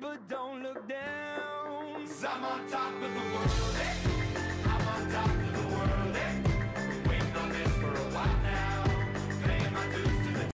but don't look down. Cause I'm on top of the world.